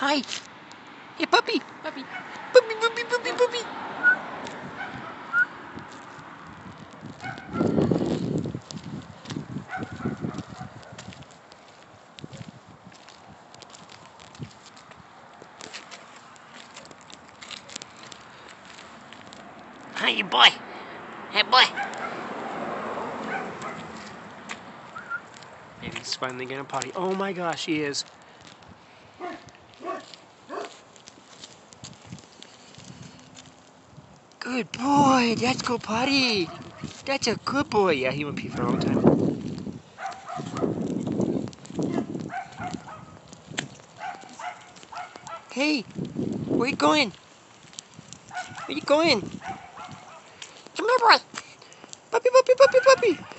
Hi. Hey, puppy. Puppy. Puppy, puppy, puppy, puppy. Hey, boy. Hey, boy. And he's finally gonna potty. Oh my gosh, he is. Good boy. Let's go potty. That's a good boy. Yeah, he went pee for a long time. Hey, where you going? Where you going? Come here, boy. Puppy, puppy, puppy, puppy.